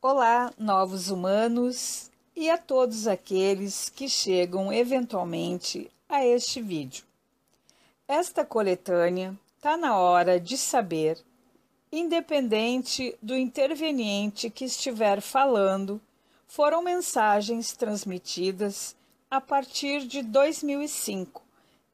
Olá, novos humanos e a todos aqueles que chegam eventualmente a este vídeo. Esta coletânea está na hora de saber, independente do interveniente que estiver falando, foram mensagens transmitidas a partir de 2005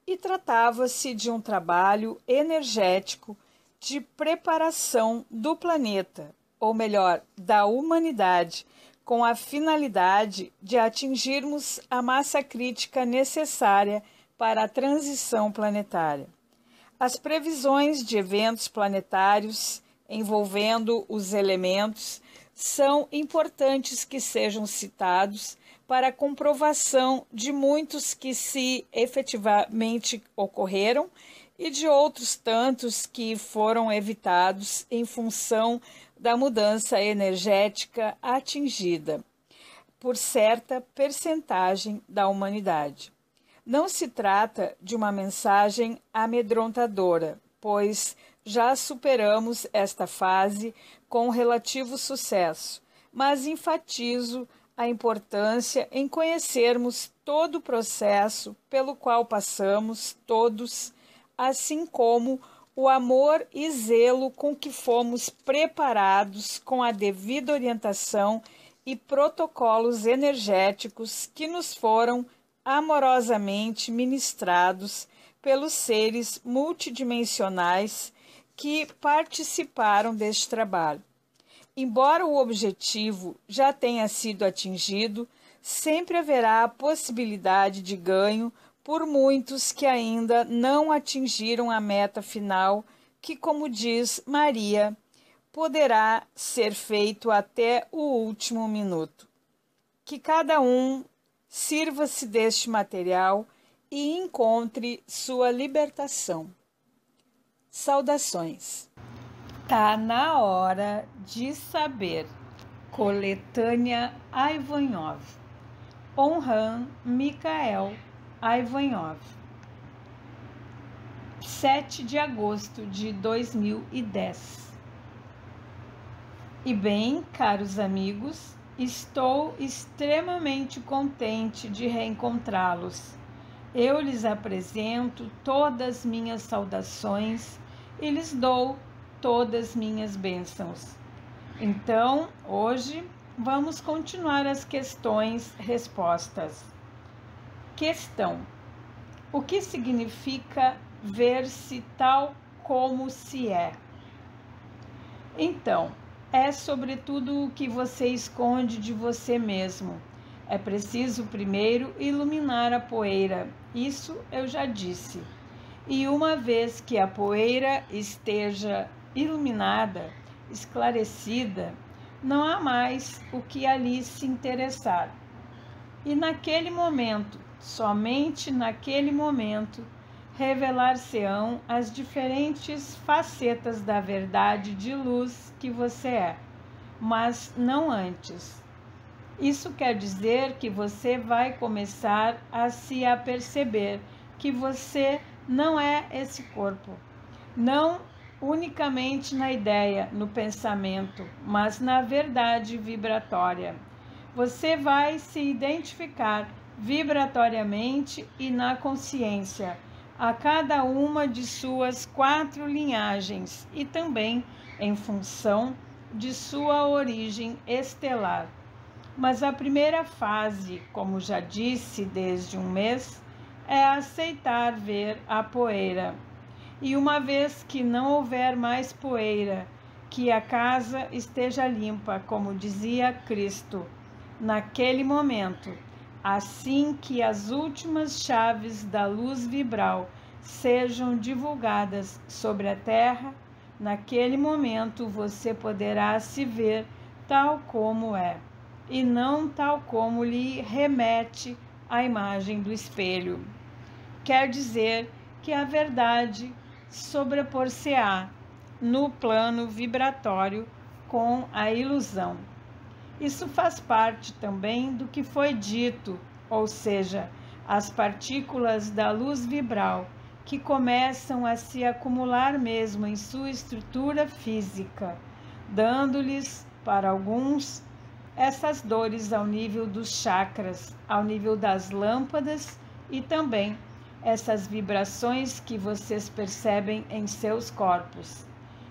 e tratava-se de um trabalho energético de preparação do planeta, ou melhor, da humanidade, com a finalidade de atingirmos a massa crítica necessária para a transição planetária. As previsões de eventos planetários envolvendo os elementos são importantes que sejam citados para comprovação de muitos que se efetivamente ocorreram e de outros tantos que foram evitados em função da mudança energética atingida por certa percentagem da humanidade. Não se trata de uma mensagem amedrontadora, pois já superamos esta fase com relativo sucesso, mas enfatizo a importância em conhecermos todo o processo pelo qual passamos todos assim como o amor e zelo com que fomos preparados com a devida orientação e protocolos energéticos que nos foram amorosamente ministrados pelos seres multidimensionais que participaram deste trabalho. Embora o objetivo já tenha sido atingido, sempre haverá a possibilidade de ganho por muitos que ainda não atingiram a meta final, que, como diz Maria, poderá ser feito até o último minuto. Que cada um sirva-se deste material e encontre sua libertação. Saudações. Tá na hora de saber. Coletânea Ivanov. Honran Mikael Ivanov. 7 de agosto de 2010. E bem, caros amigos, estou extremamente contente de reencontrá-los. Eu lhes apresento todas minhas saudações e lhes dou todas minhas bênçãos. Então, hoje vamos continuar as questões respostas. Questão: O que significa ver-se tal como se é? Então, é sobretudo o que você esconde de você mesmo. É preciso primeiro iluminar a poeira, isso eu já disse. E uma vez que a poeira esteja iluminada, esclarecida, não há mais o que ali se interessar. E naquele momento Somente naquele momento revelar-se-ão as diferentes facetas da verdade de luz que você é, mas não antes. Isso quer dizer que você vai começar a se aperceber que você não é esse corpo. Não unicamente na ideia, no pensamento, mas na verdade vibratória. Você vai se identificar vibratoriamente e na consciência, a cada uma de suas quatro linhagens e também em função de sua origem estelar. Mas a primeira fase, como já disse desde um mês, é aceitar ver a poeira. E uma vez que não houver mais poeira, que a casa esteja limpa, como dizia Cristo, naquele momento assim que as últimas chaves da luz vibral sejam divulgadas sobre a Terra, naquele momento você poderá se ver tal como é, e não tal como lhe remete a imagem do espelho. Quer dizer que a verdade sobrepor-se-á no plano vibratório com a ilusão. Isso faz parte também do que foi dito, ou seja, as partículas da luz vibral que começam a se acumular mesmo em sua estrutura física, dando-lhes, para alguns, essas dores ao nível dos chakras, ao nível das lâmpadas e também essas vibrações que vocês percebem em seus corpos.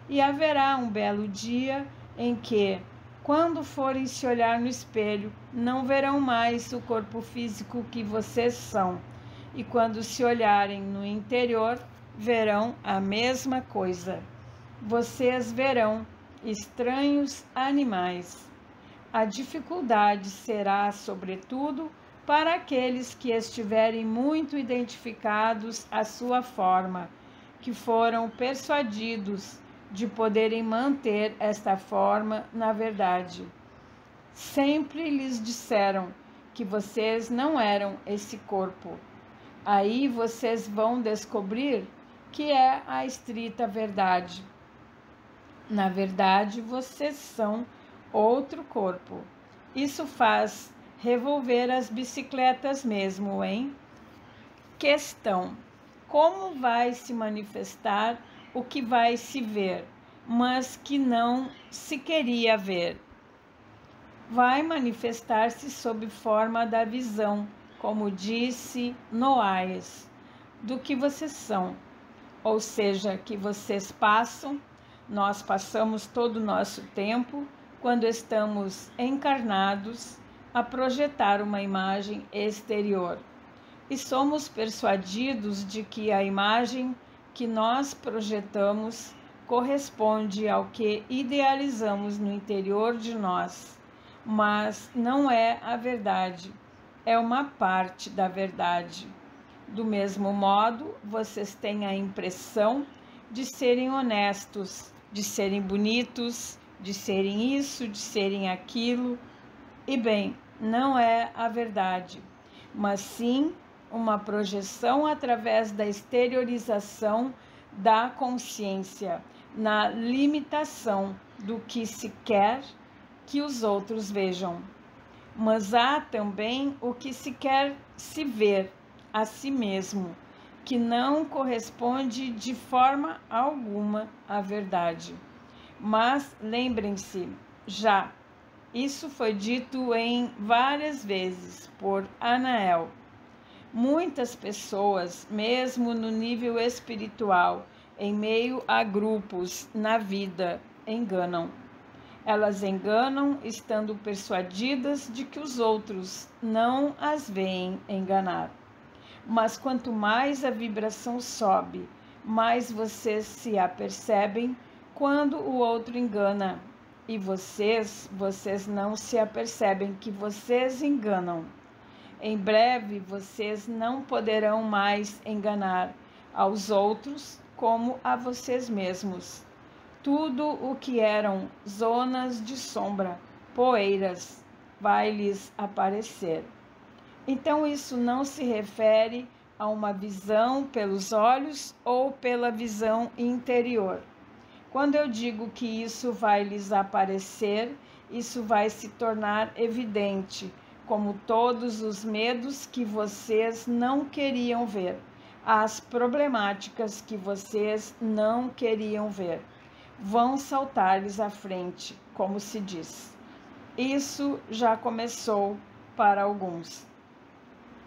E haverá um belo dia em que, quando forem se olhar no espelho, não verão mais o corpo físico que vocês são. E quando se olharem no interior, verão a mesma coisa. Vocês verão estranhos animais. A dificuldade será, sobretudo, para aqueles que estiverem muito identificados à sua forma, que foram persuadidos de poderem manter esta forma na verdade. Sempre lhes disseram que vocês não eram esse corpo. Aí vocês vão descobrir que é a estrita verdade. Na verdade, vocês são outro corpo. Isso faz revolver as bicicletas mesmo, hein? Questão: como vai se manifestar o que vai se ver, mas que não se queria ver? Vai manifestar-se sob forma da visão, como disse Noais, do que vocês são, ou seja, que vocês passam, nós passamos todo o nosso tempo quando estamos encarnados a projetar uma imagem exterior. E somos persuadidos de que a imagem que nós projetamos corresponde ao que idealizamos no interior de nós, mas não é a verdade, é uma parte da verdade. Do mesmo modo, vocês têm a impressão de serem honestos, de serem bonitos, de serem isso, de serem aquilo. E bem, não é a verdade, mas sim uma projeção através da exteriorização da consciência, na limitação do que se quer que os outros vejam. Mas há também o que se quer se ver a si mesmo, que não corresponde de forma alguma à verdade. Mas lembrem-se, já isso foi dito em várias vezes por Anael. Muitas pessoas, mesmo no nível espiritual, em meio a grupos na vida, enganam. Elas enganam estando persuadidas de que os outros não as veem enganar. Mas quanto mais a vibração sobe, mais vocês se apercebem quando o outro engana e vocês, vocês não se apercebem que vocês enganam. Em breve vocês não poderão mais enganar aos outros como a vocês mesmos. Tudo o que eram zonas de sombra, poeiras, vai lhes aparecer. Então, isso não se refere a uma visão pelos olhos ou pela visão interior quando eu digo que isso vai lhes aparecer, isso vai se tornar evidente, como todos os medos que vocês não queriam ver, as problemáticas que vocês não queriam ver, vão saltar-lhes à frente, como se diz. Isso já começou para alguns.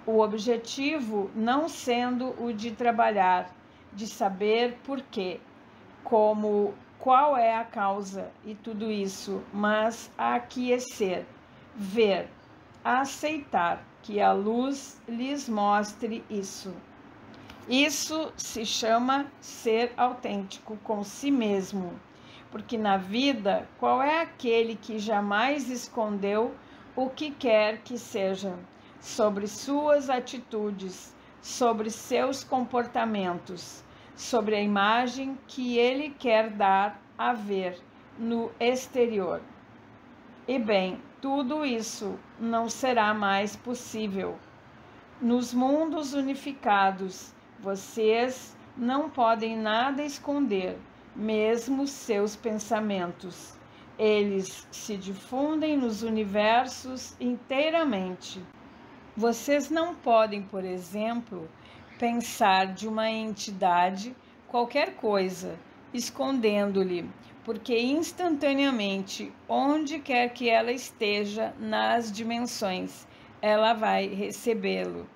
O objetivo não sendo o de trabalhar, de saber por quê, como qual é a causa e tudo isso, mas aquecer, ver, aceitar que a luz lhes mostre isso. Isso se chama ser autêntico com si mesmo, porque na vida, qual é aquele que jamais escondeu o que quer que seja sobre suas atitudes, sobre seus comportamentos? sobre a imagem que ele quer dar a ver no exterior. E bem, tudo isso não será mais possível. Nos mundos unificados, vocês não podem nada esconder, mesmo seus pensamentos. Eles se difundem nos universos inteiramente. Vocês não podem, por exemplo, pensar de uma entidade qualquer coisa, escondendo-lhe, porque instantaneamente, onde quer que ela esteja nas dimensões, ela vai recebê-lo.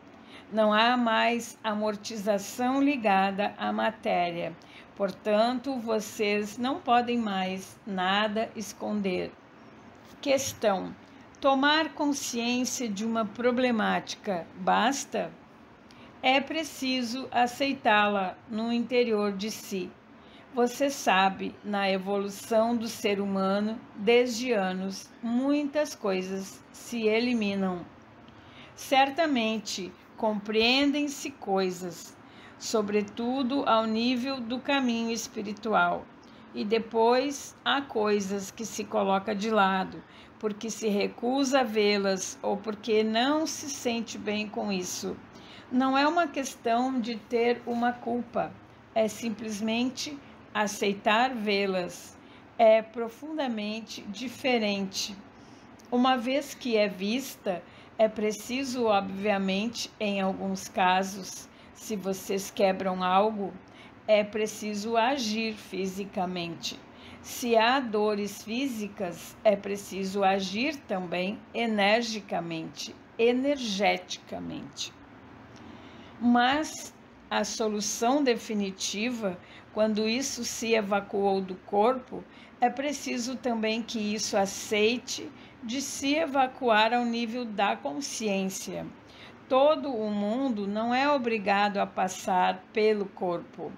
Não há mais amortização ligada à matéria. Portanto, vocês não podem mais nada esconder. Questão: Tomar consciência de uma problemática basta? É preciso aceitá-la no interior de si. Você sabe, na evolução do ser humano, desde anos, muitas coisas se eliminam. Certamente compreendem-se coisas, sobretudo ao nível do caminho espiritual, e depois há coisas que se coloca de lado, porque se recusa a vê-las ou porque não se sente bem com isso. Não é uma questão de ter uma culpa, é simplesmente aceitar vê-las. É profundamente diferente. Uma vez que é vista, é preciso, obviamente, em alguns casos, se vocês quebram algo, é preciso agir fisicamente. Se há dores físicas, é preciso agir também energicamente, energeticamente. Mas a solução definitiva, quando isso se evacuou do corpo, é preciso também que isso aceite de se evacuar ao nível da consciência. Todo o mundo não é obrigado a passar pelo corpo.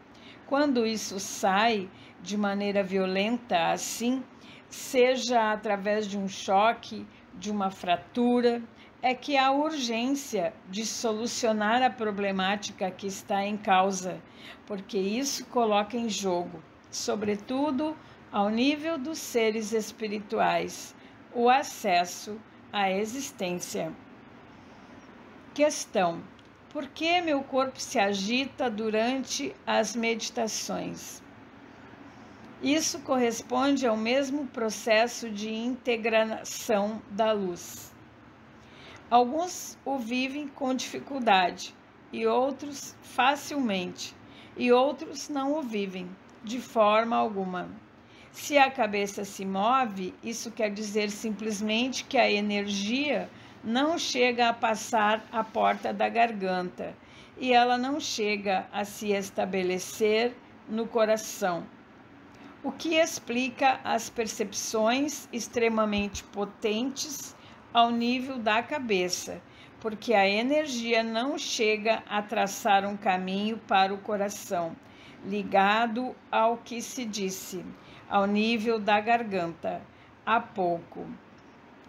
Quando isso sai de maneira violenta, assim, seja através de um choque, de uma fratura, é que há urgência de solucionar a problemática que está em causa, porque isso coloca em jogo, sobretudo ao nível dos seres espirituais, o acesso à existência. Questão: Por que meu corpo se agita durante as meditações? Isso corresponde ao mesmo processo de integração da luz. Alguns o vivem com dificuldade e outros facilmente, e outros não o vivem de forma alguma. Se a cabeça se move, isso quer dizer simplesmente que a energia não chega a passar a porta da garganta e ela não chega a se estabelecer no coração. O que explica as percepções extremamente potentes ao nível da cabeça, porque a energia não chega a traçar um caminho para o coração, ligado ao que se disse, ao nível da garganta, há pouco.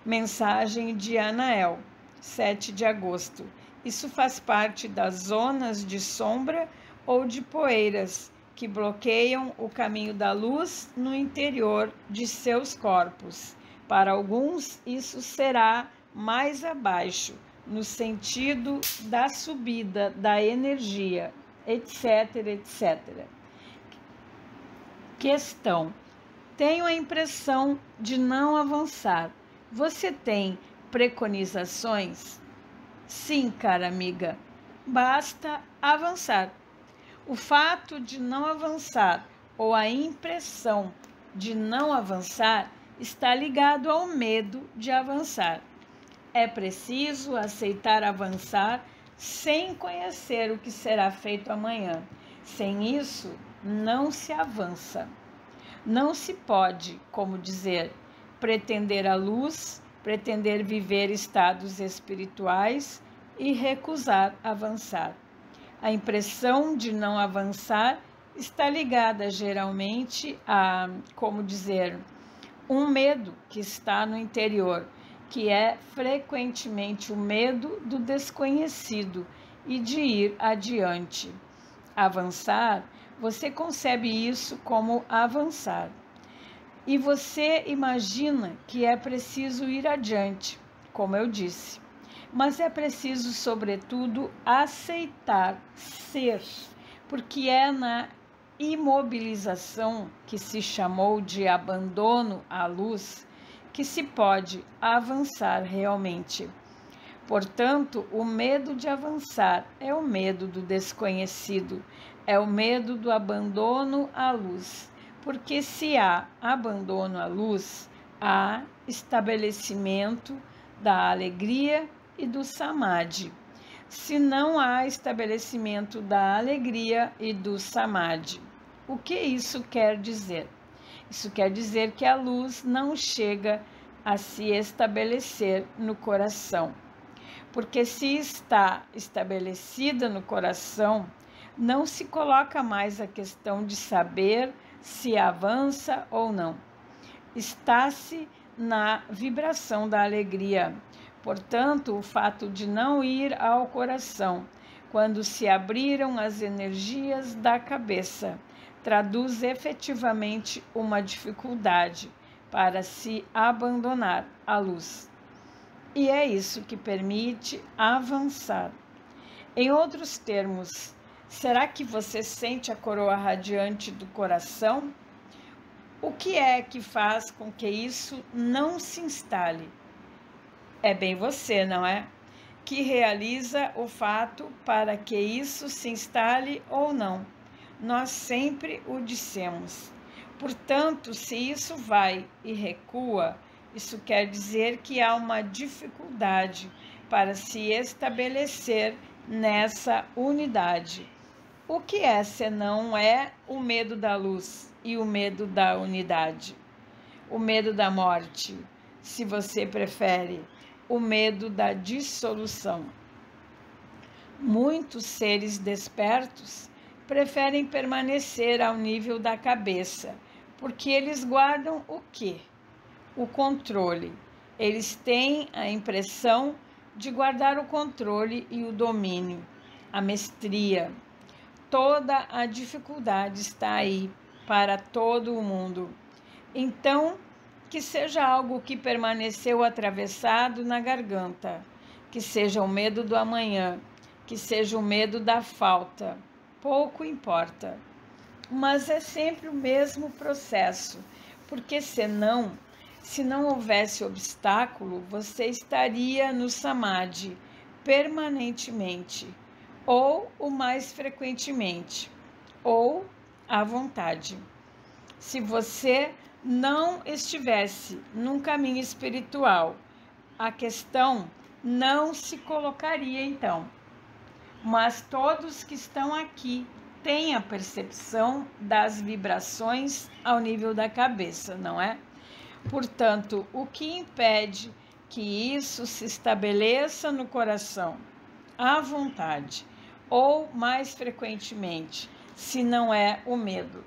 Mensagem de Anael, 7 de agosto. Isso faz parte das zonas de sombra ou de poeiras que bloqueiam o caminho da luz no interior de seus corpos para alguns, isso será mais abaixo, no sentido da subida da energia, etc, etc. Questão: Tenho a impressão de não avançar. Você tem preconizações? Sim, cara amiga, basta avançar. O fato de não avançar ou a impressão de não avançar está ligado ao medo de avançar. É preciso aceitar avançar sem conhecer o que será feito amanhã. Sem isso, não se avança. Não se pode, como dizer, pretender a luz, pretender viver estados espirituais e recusar avançar. A impressão de não avançar está ligada geralmente a, como dizer, um medo que está no interior, que é frequentemente o medo do desconhecido e de ir adiante. Avançar, você concebe isso como avançar. E você imagina que é preciso ir adiante, como eu disse. Mas é preciso, sobretudo, aceitar ser, porque é na imobilização, que se chamou de abandono à luz, que se pode avançar realmente. Portanto, o medo de avançar é o medo do desconhecido, é o medo do abandono à luz. Porque se há abandono à luz, há estabelecimento da alegria e do samadhi. Se não há estabelecimento da alegria e do samadhi. O que isso quer dizer? Isso quer dizer que a luz não chega a se estabelecer no coração. Porque se está estabelecida no coração, não se coloca mais a questão de saber se avança ou não. Está-se na vibração da alegria. Portanto, o fato de não ir ao coração, quando se abriram as energias da cabeça, traduz efetivamente uma dificuldade para se abandonar à luz. E é isso que permite avançar. Em outros termos, será que você sente a coroa radiante do coração? O que é que faz com que isso não se instale? É bem você, não é? Que realiza o fato para que isso se instale ou não nós sempre o dissemos. Portanto, se isso vai e recua, isso quer dizer que há uma dificuldade para se estabelecer nessa unidade. O que é senão é o medo da luz e o medo da unidade? O medo da morte, se você prefere, o medo da dissolução. Muitos seres despertos preferem permanecer ao nível da cabeça, porque eles guardam o quê? O controle. Eles têm a impressão de guardar o controle e o domínio, a mestria. Toda a dificuldade está aí para todo o mundo. Então, que seja algo que permaneceu atravessado na garganta, que seja o medo do amanhã, que seja o medo da falta pouco importa. Mas é sempre o mesmo processo, porque senão, se não houvesse obstáculo, você estaria no samadhi permanentemente, ou o mais frequentemente, ou à vontade. Se você não estivesse num caminho espiritual, a questão não se colocaria então mas todos que estão aqui têm a percepção das vibrações ao nível da cabeça, não é? Portanto, o que impede que isso se estabeleça no coração à vontade ou mais frequentemente, se não é o medo?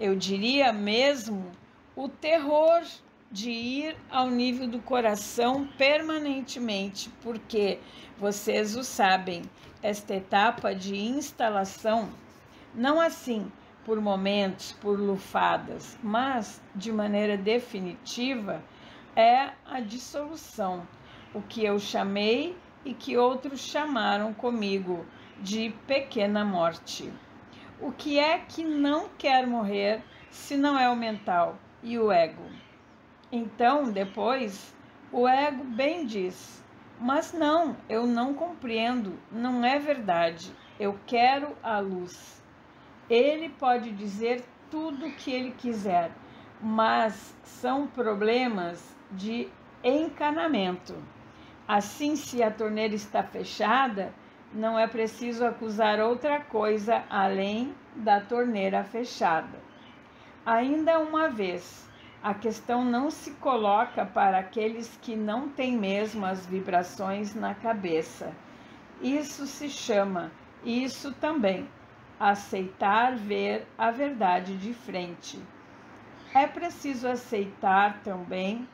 Eu diria mesmo o terror de ir ao nível do coração permanentemente, porque vocês o sabem, esta etapa de instalação, não assim por momentos, por lufadas, mas de maneira definitiva, é a dissolução, o que eu chamei e que outros chamaram comigo de pequena morte. O que é que não quer morrer se não é o mental e o ego? Então, depois, o ego bem diz: Mas não, eu não compreendo, não é verdade, eu quero a luz. Ele pode dizer tudo o que ele quiser, mas são problemas de encanamento. Assim, se a torneira está fechada, não é preciso acusar outra coisa além da torneira fechada. Ainda uma vez, a questão não se coloca para aqueles que não têm mesmo as vibrações na cabeça. Isso se chama, isso também, aceitar ver a verdade de frente. É preciso aceitar também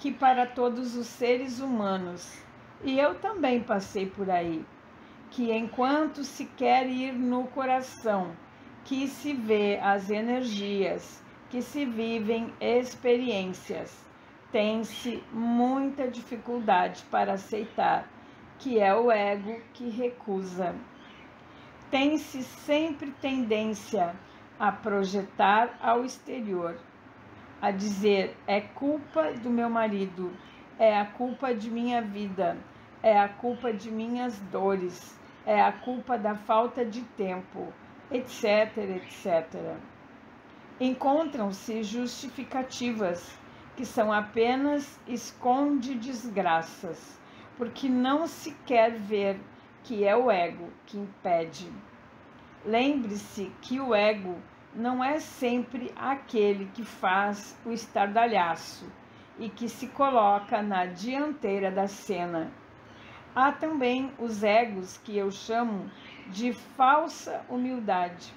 que para todos os seres humanos, e eu também passei por aí, que enquanto se quer ir no coração, que se vê as energias, que se vivem experiências. Tem-se muita dificuldade para aceitar, que é o ego que recusa. Tem-se sempre tendência a projetar ao exterior, a dizer: é culpa do meu marido, é a culpa de minha vida, é a culpa de minhas dores, é a culpa da falta de tempo, etc, etc. encontram-se justificativas que são apenas esconde desgraças, porque não se quer ver que é o ego que impede. Lembre-se que o ego não é sempre aquele que faz o estardalhaço e que se coloca na dianteira da cena. Há também os egos que eu chamo de falsa humildade.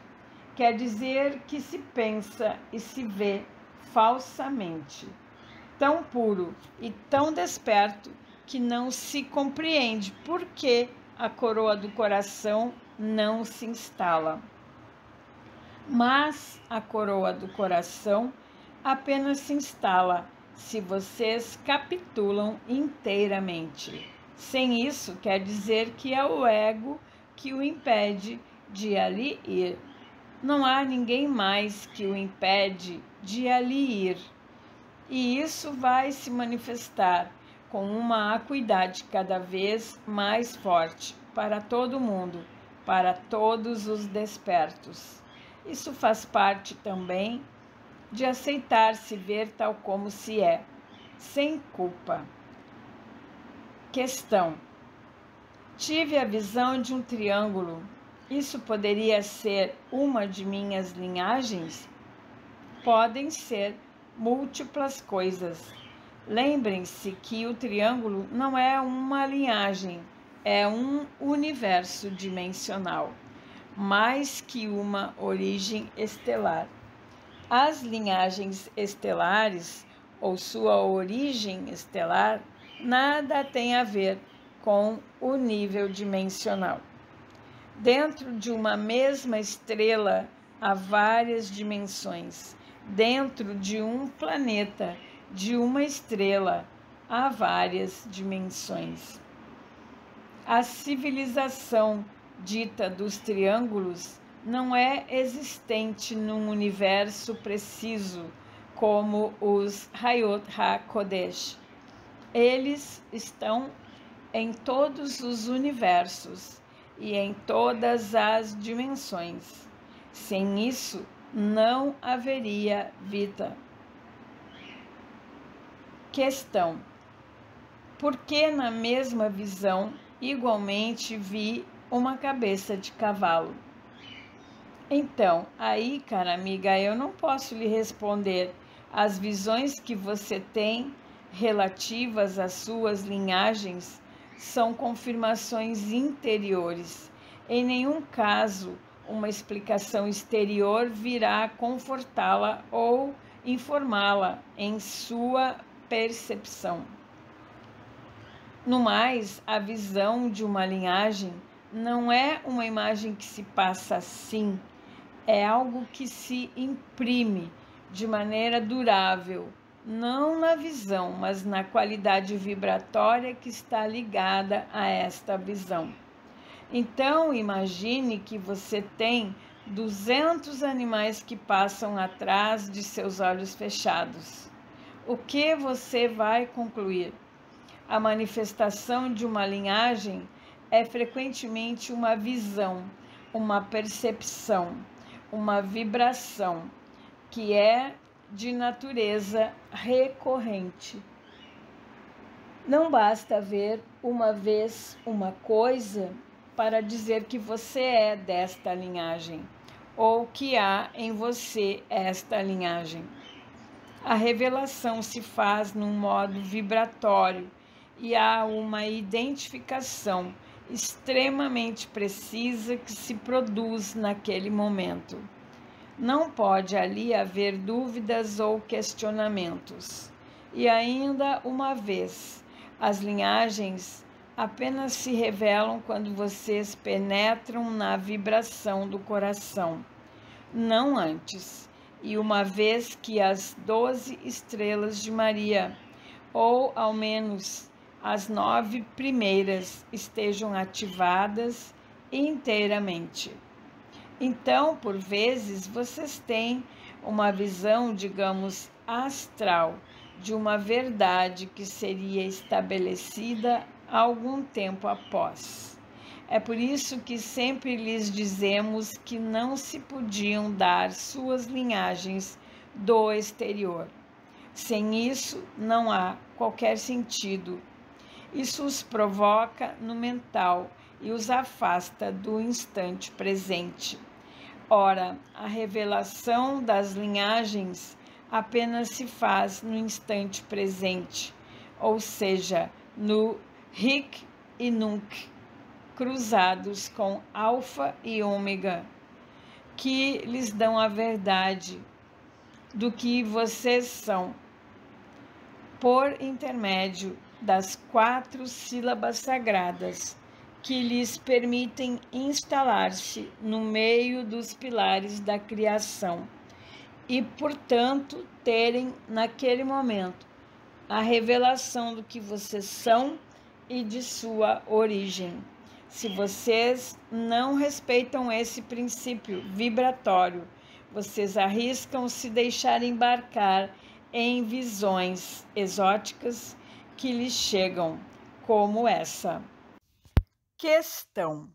Quer dizer que se pensa e se vê falsamente, tão puro e tão desperto que não se compreende por que a coroa do coração não se instala. Mas a coroa do coração apenas se instala se vocês capitulam inteiramente. Sem isso, quer dizer que é o ego que o impede de ali ir. Não há ninguém mais que o impede de ali ir. E isso vai se manifestar com uma acuidade cada vez mais forte para todo mundo, para todos os despertos. Isso faz parte também de aceitar se ver tal como se é, sem culpa. Questão: Tive a visão de um triângulo. Isso poderia ser uma de minhas linhagens? Podem ser múltiplas coisas. Lembrem-se que o triângulo não é uma linhagem, é um universo dimensional mais que uma origem estelar. As linhagens estelares ou sua origem estelar nada tem a ver com o nível dimensional. Dentro de uma mesma estrela há várias dimensões. Dentro de um planeta, de uma estrela, há várias dimensões. A civilização dita dos triângulos não é existente num universo preciso como os Hayot HaKodesh. Eles estão em todos os universos e em todas as dimensões. Sem isso, não haveria vida. Questão: Por que na mesma visão igualmente vi uma cabeça de cavalo. Então, aí, cara amiga, eu não posso lhe responder. As visões que você tem relativas às suas linhagens são confirmações interiores. Em nenhum caso uma explicação exterior virá confortá-la ou informá-la em sua percepção. No mais, a visão de uma linhagem não é uma imagem que se passa assim, é algo que se imprime de maneira durável, não na visão, mas na qualidade vibratória que está ligada a esta visão. Então, imagine que você tem 200 animais que passam atrás de seus olhos fechados. O que você vai concluir? A manifestação de uma linhagem é frequentemente uma visão, uma percepção, uma vibração que é de natureza recorrente. Não basta ver uma vez uma coisa para dizer que você é desta linhagem ou que há em você esta linhagem. A revelação se faz num modo vibratório e há uma identificação extremamente precisa que se produz naquele momento. Não pode ali haver dúvidas ou questionamentos. E ainda uma vez, as linhagens apenas se revelam quando vocês penetram na vibração do coração, não antes. E uma vez que as doze estrelas de Maria, ou ao menos as nove primeiras estejam ativadas inteiramente. Então, por vezes, vocês têm uma visão, digamos, astral de uma verdade que seria estabelecida algum tempo após. É por isso que sempre lhes dizemos que não se podiam dar suas linhagens do exterior. Sem isso, não há qualquer sentido. Isso os provoca no mental e os afasta do instante presente. Ora, a revelação das linhagens apenas se faz no instante presente, ou seja, no Hic e Nunc, cruzados com Alfa e Ômega, que lhes dão a verdade do que vocês são, por intermédio das quatro sílabas sagradas que lhes permitem instalar-se no meio dos pilares da criação e, portanto, terem naquele momento a revelação do que vocês são e de sua origem. Se vocês não respeitam esse princípio vibratório, vocês arriscam se deixar embarcar em visões exóticas que lhes chegam, como essa. Questão: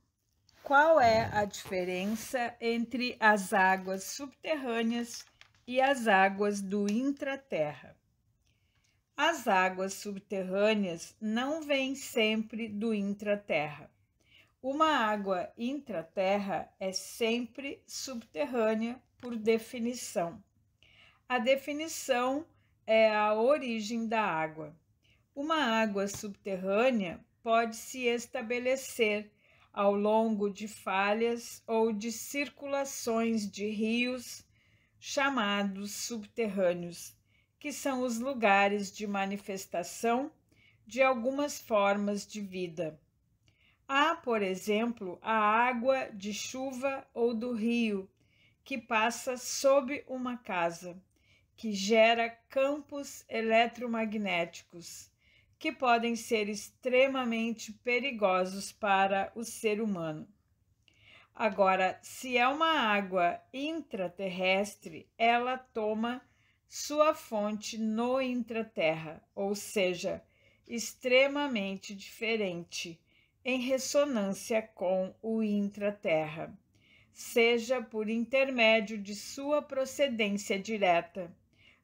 Qual é a diferença entre as águas subterrâneas e as águas do intraterra? As águas subterrâneas não vêm sempre do intraterra. Uma água intraterra é sempre subterrânea por definição. A definição é a origem da água. Uma água subterrânea pode se estabelecer ao longo de falhas ou de circulações de rios chamados subterrâneos que são os lugares de manifestação de algumas formas de vida. Há, por exemplo, a água de chuva ou do rio que passa sob uma casa, que gera campos eletromagnéticos que podem ser extremamente perigosos para o ser humano. Agora, se é uma água intraterrestre, ela toma sua fonte no intraterra, ou seja, extremamente diferente, em ressonância com o intraterra, seja por intermédio de sua procedência direta,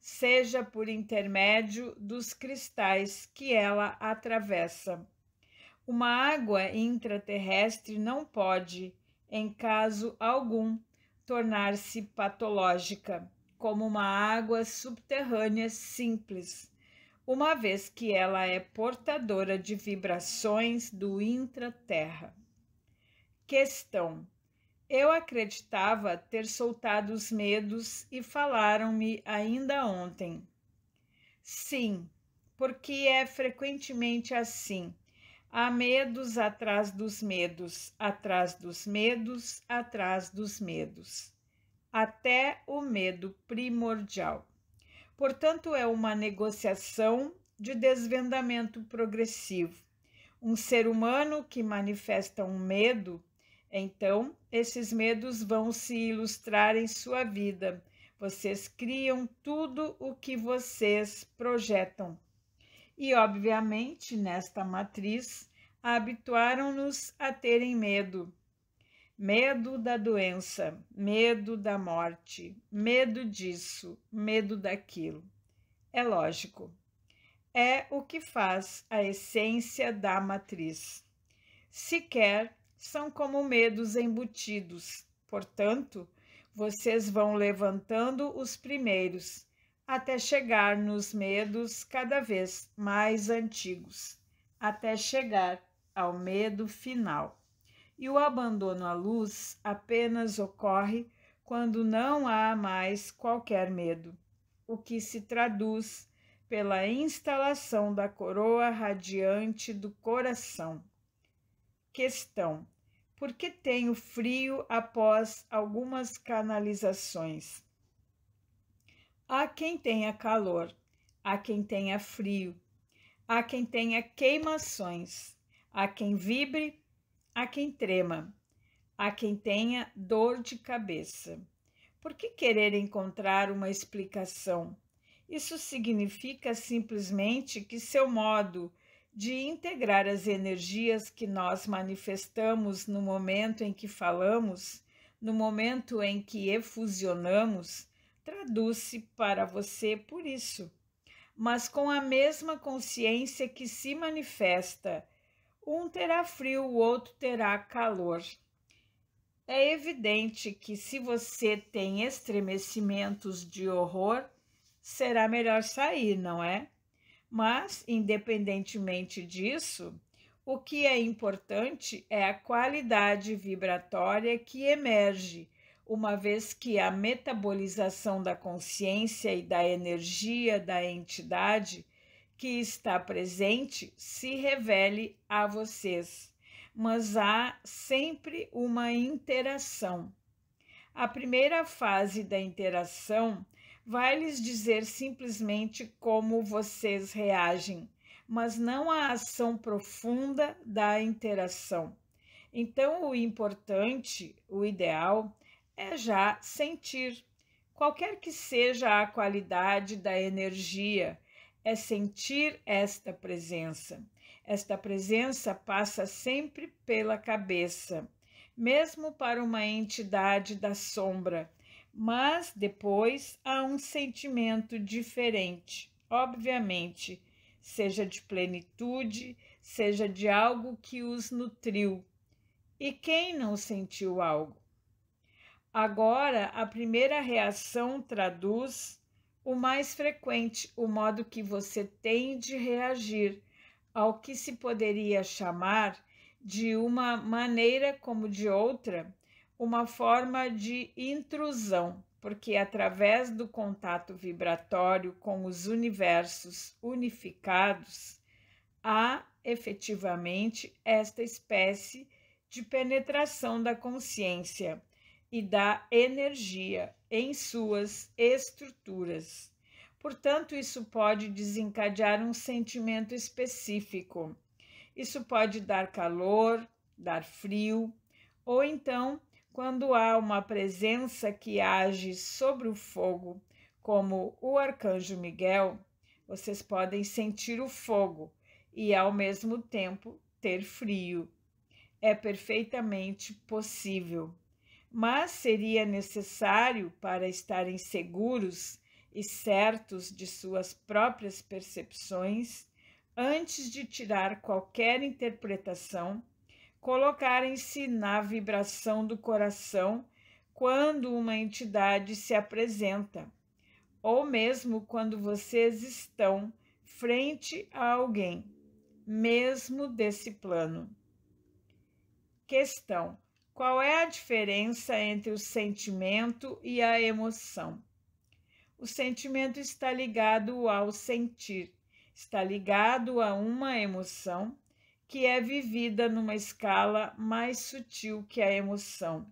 seja por intermédio dos cristais que ela atravessa. Uma água intraterrestre não pode, em caso algum, tornar-se patológica como uma água subterrânea simples, uma vez que ela é portadora de vibrações do intraterra. Questão: Eu acreditava ter soltado os medos e falaram-me ainda ontem. Sim, porque é frequentemente assim. Há medos atrás dos medos, atrás dos medos, atrás dos medos até o medo primordial. Portanto, é uma negociação de desvendamento progressivo. Um ser humano que manifesta um medo, então esses medos vão se ilustrar em sua vida. Vocês criam tudo o que vocês projetam. E, obviamente, nesta matriz, habituaram-nos a terem medo, medo da doença, medo da morte, medo disso, medo daquilo. É lógico. É o que faz a essência da matriz. Sequer são como medos embutidos, portanto, vocês vão levantando os primeiros até chegar nos medos cada vez mais antigos, até chegar ao medo final e o abandono à luz apenas ocorre quando não há mais qualquer medo, o que se traduz pela instalação da coroa radiante do coração. Questão: por que tenho frio após algumas canalizações? Há quem tenha calor, há quem tenha frio, há quem tenha queimações, há quem vibre Há quem trema, há quem tenha dor de cabeça. Por que querer encontrar uma explicação? Isso significa simplesmente que seu modo de integrar as energias que nós manifestamos no momento em que falamos, no momento em que efusionamos, traduz-se para você por isso, mas com a mesma consciência que se manifesta. Um terá frio, o outro terá calor. É evidente que se você tem estremecimentos de horror, será melhor sair, não é? Mas, independentemente disso, o que é importante é a qualidade vibratória que emerge, uma vez que a metabolização da consciência e da energia da entidade que está presente se revele a vocês. Mas há sempre uma interação. A primeira fase da interação vai lhes dizer simplesmente como vocês reagem, mas não a ação profunda da interação. Então, o importante, o ideal, é já sentir, qualquer que seja a qualidade da energia, é sentir esta presença. Esta presença passa sempre pela cabeça, mesmo para uma entidade da sombra mas depois há um sentimento diferente, obviamente, seja de plenitude, seja de algo que os nutriu. E quem não sentiu algo? Agora, a primeira reação traduz o mais frequente, o modo que você tem de reagir ao que se poderia chamar de uma maneira como de outra uma forma de intrusão, porque através do contato vibratório com os universos unificados, há efetivamente esta espécie de penetração da consciência e da energia em suas estruturas. Portanto, isso pode desencadear um sentimento específico. Isso pode dar calor, dar frio, ou então quando há uma presença que age sobre o fogo, como o arcanjo Miguel, vocês podem sentir o fogo e ao mesmo tempo ter frio. É perfeitamente possível, mas seria necessário para estarem seguros e certos de suas próprias percepções, antes de tirar qualquer interpretação, colocarem-se na vibração do coração quando uma entidade se apresenta, ou mesmo quando vocês estão frente a alguém, mesmo desse plano. Questão: qual é a diferença entre o sentimento e a emoção? O sentimento está ligado ao sentir, está ligado a uma emoção que é vivida numa escala mais sutil que a emoção.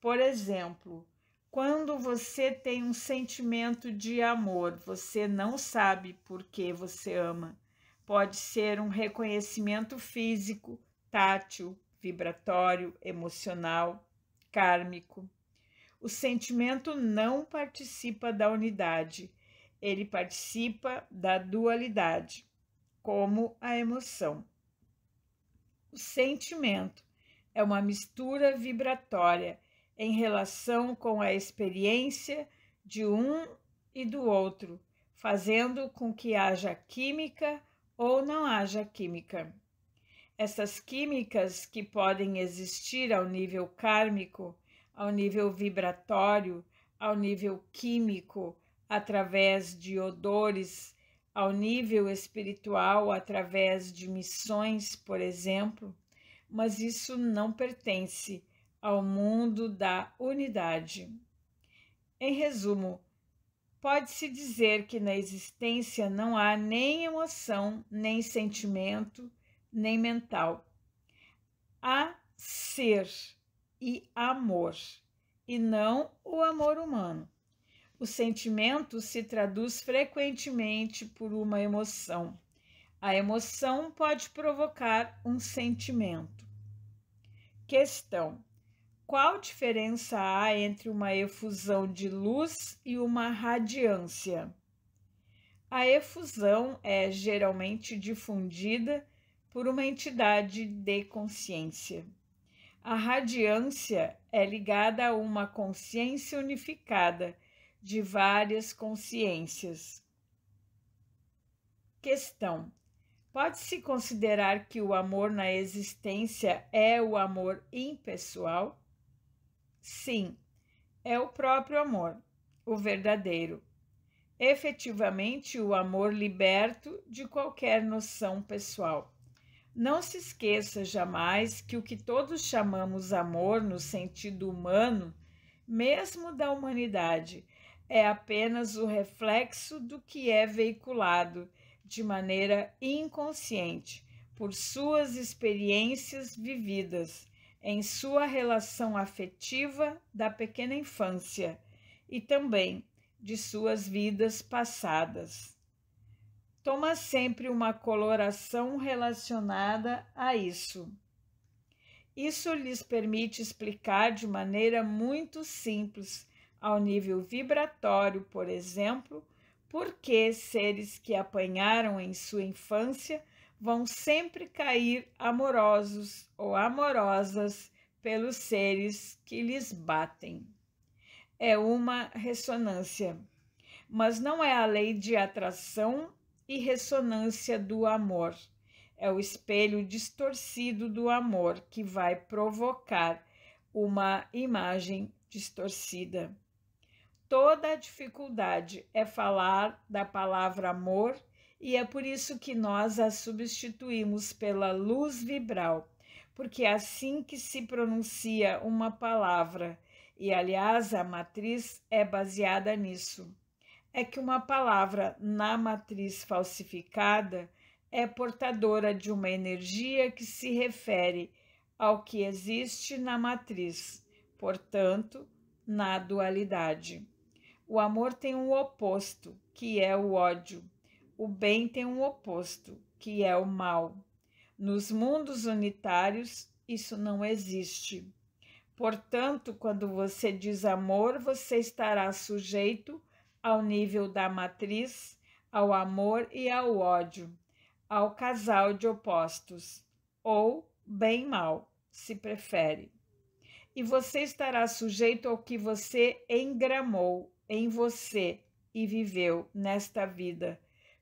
Por exemplo, quando você tem um sentimento de amor, você não sabe por que você ama. Pode ser um reconhecimento físico, tátil, vibratório, emocional, kármico. O sentimento não participa da unidade, ele participa da dualidade, como a emoção. O sentimento é uma mistura vibratória em relação com a experiência de um e do outro, fazendo com que haja química ou não haja química. Essas químicas que podem existir ao nível kármico, ao nível vibratório, ao nível químico, através de odores, ao nível espiritual através de missões, por exemplo, mas isso não pertence ao mundo da unidade. Em resumo, pode-se dizer que na existência não há nem emoção, nem sentimento, nem mental. Há ser e amor, e não o amor humano. O sentimento se traduz frequentemente por uma emoção. A emoção pode provocar um sentimento. Questão: Qual diferença há entre uma efusão de luz e uma radiância? A efusão é geralmente difundida por uma entidade de consciência. A radiância é ligada a uma consciência unificada de várias consciências. Questão: Pode-se considerar que o amor na existência é o amor impessoal? Sim, é o próprio amor, o verdadeiro. Efetivamente, o amor liberto de qualquer noção pessoal. Não se esqueça jamais que o que todos chamamos amor no sentido humano, mesmo da humanidade, é apenas o reflexo do que é veiculado de maneira inconsciente por suas experiências vividas em sua relação afetiva da pequena infância e também de suas vidas passadas. Toma sempre uma coloração relacionada a isso. Isso lhes permite explicar de maneira muito simples, ao nível vibratório, por exemplo, por que seres que apanharam em sua infância vão sempre cair amorosos ou amorosas pelos seres que lhes batem. É uma ressonância, mas não é a lei de atração e ressonância do amor. É o espelho distorcido do amor que vai provocar uma imagem distorcida. Toda a dificuldade é falar da palavra amor e é por isso que nós a substituímos pela luz vibral, porque é assim que se pronuncia uma palavra, e aliás a matriz é baseada nisso. É que uma palavra na matriz falsificada é portadora de uma energia que se refere ao que existe na matriz, portanto, na dualidade. O amor tem um oposto, que é o ódio. O bem tem um oposto, que é o mal. Nos mundos unitários, isso não existe. Portanto, quando você diz amor, você estará sujeito ao nível da matriz, ao amor e ao ódio, ao casal de opostos, ou bem-mal, se prefere. E você estará sujeito ao que você engramou em você e viveu nesta vida,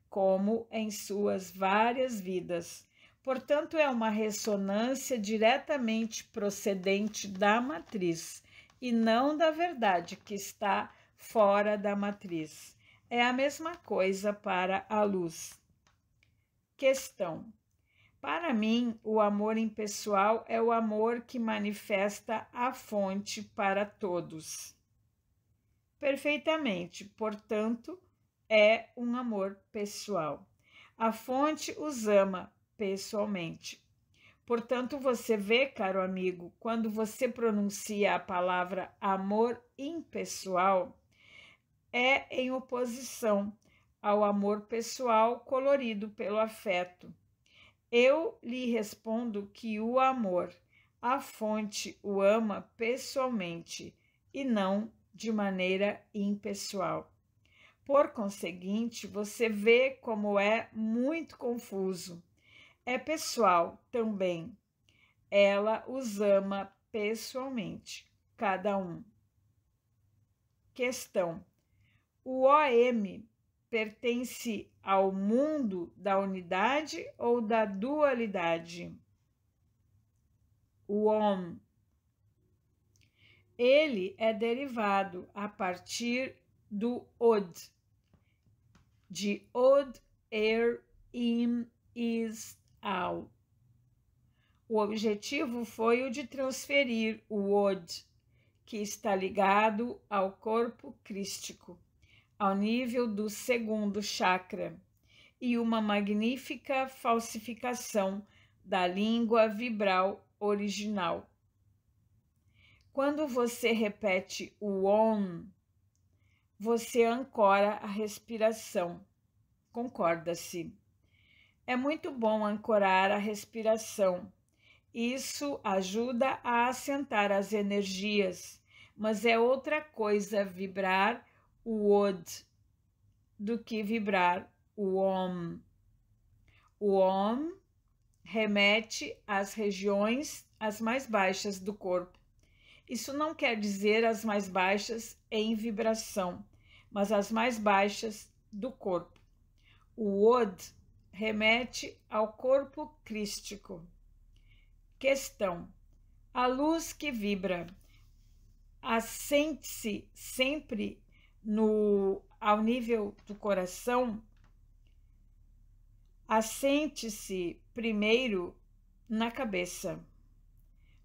como em suas várias vidas. Portanto, é uma ressonância diretamente procedente da matriz e não da verdade que está fora da matriz. É a mesma coisa para a luz. Questão: Para mim, o amor impessoal é o amor que manifesta a fonte para todos perfeitamente, portanto, é um amor pessoal. A fonte os ama pessoalmente. Portanto, você vê, caro amigo, quando você pronuncia a palavra amor impessoal, é em oposição ao amor pessoal colorido pelo afeto. Eu lhe respondo que o amor, a fonte o ama pessoalmente e não de maneira impessoal. Por conseguinte, você vê como é muito confuso. É pessoal também. Ela os ama pessoalmente, cada um. Questão: O OM pertence ao mundo da unidade ou da dualidade? O OM ele é derivado a partir do od, de od, er, im, is, al. O objetivo foi o de transferir o od, que está ligado ao corpo crístico, ao nível do segundo chakra, e uma magnífica falsificação da língua vibral original quando você repete o on, você ancora a respiração. Concorda-se? É muito bom ancorar a respiração. Isso ajuda a assentar as energias, mas é outra coisa vibrar o od do que vibrar o Om. O Om remete às regiões as mais baixas do corpo. Isso não quer dizer as mais baixas em vibração, mas as mais baixas do corpo. O Od remete ao corpo crístico. Questão: a luz que vibra assente-se sempre no ao nível do coração assente-se primeiro na cabeça.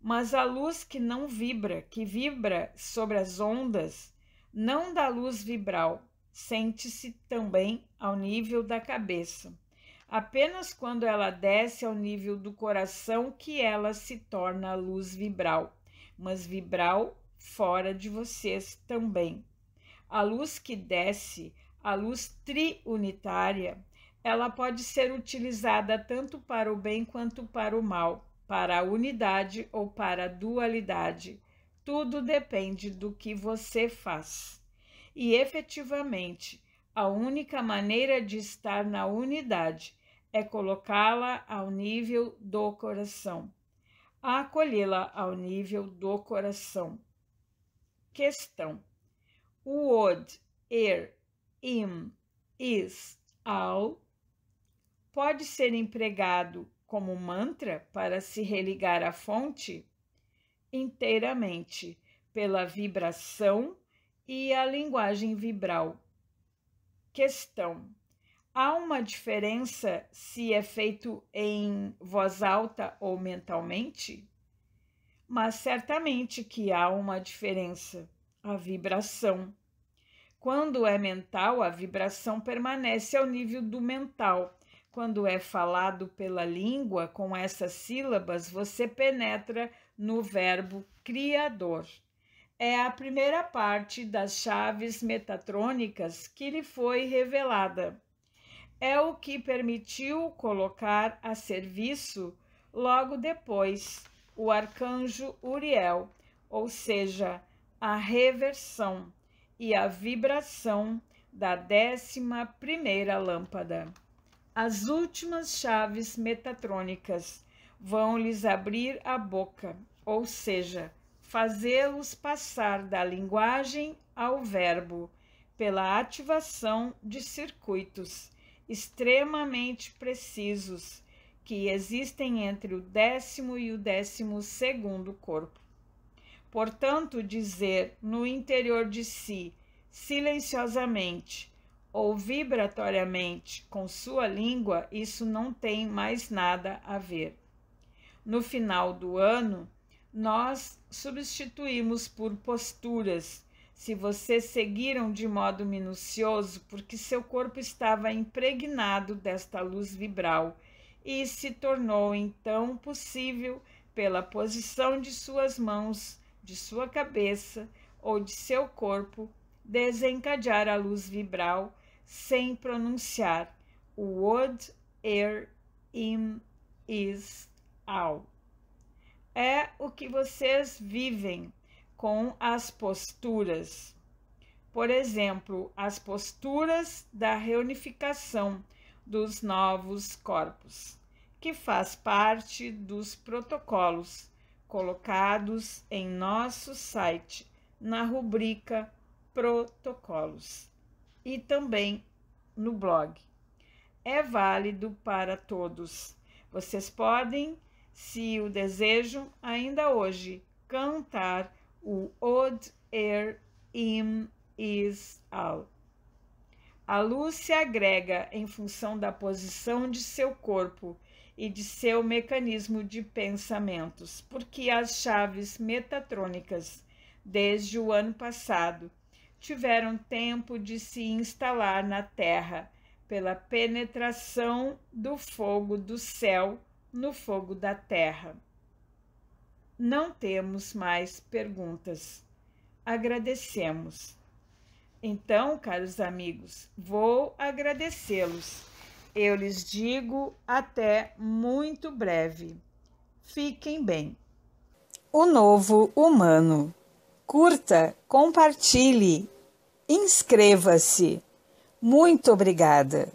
Mas a luz que não vibra, que vibra sobre as ondas, não da luz vibral, sente-se também ao nível da cabeça. Apenas quando ela desce ao nível do coração que ela se torna luz vibral, mas vibral fora de vocês também. A luz que desce, a luz triunitária, ela pode ser utilizada tanto para o bem quanto para o mal, para a unidade ou para a dualidade. Tudo depende do que você faz. E efetivamente, a única maneira de estar na unidade é colocá-la ao nível do coração, acolhê-la ao nível do coração. Questão: od, er, im, is, al pode ser empregado como mantra para se religar à fonte inteiramente pela vibração e a linguagem vibral. Questão: há uma diferença se é feito em voz alta ou mentalmente? Mas certamente que há uma diferença, a vibração. Quando é mental, a vibração permanece ao nível do mental quando é falado pela língua com essas sílabas, você penetra no verbo criador. É a primeira parte das chaves metatrônicas que lhe foi revelada. É o que permitiu colocar a serviço logo depois o arcanjo Uriel, ou seja, a reversão e a vibração da décima primeira lâmpada. As últimas chaves metatrônicas vão lhes abrir a boca, ou seja, fazê-los passar da linguagem ao verbo, pela ativação de circuitos extremamente precisos que existem entre o décimo e o décimo segundo corpo. Portanto, dizer no interior de si, silenciosamente, ou vibratoriamente com sua língua, isso não tem mais nada a ver. No final do ano, nós substituímos por posturas. Se vocês seguiram de modo minucioso, porque seu corpo estava impregnado desta luz vibral e se tornou então possível pela posição de suas mãos, de sua cabeça ou de seu corpo desencadear a luz vibral sem pronunciar would, er, im, is, ao. É o que vocês vivem com as posturas. Por exemplo, as posturas da reunificação dos novos corpos, que faz parte dos protocolos colocados em nosso site na rubrica Protocolos e também no blog. É válido para todos. Vocês podem, se o desejam, ainda hoje cantar o Od Er Im Is Al. A luz se agrega em função da posição de seu corpo e de seu mecanismo de pensamentos, porque as chaves metatrônicas, desde o ano passado, tiveram tempo de se instalar na terra pela penetração do fogo do céu no fogo da terra. Não temos mais perguntas. Agradecemos. Então, caros amigos, vou agradecê-los. Eu lhes digo até muito breve. Fiquem bem. O novo humano. Curta, compartilhe, inscreva-se. Muito obrigada.